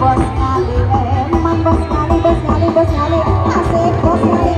bos kali eh, emang bos kali bos kali bos kali asik bos kali.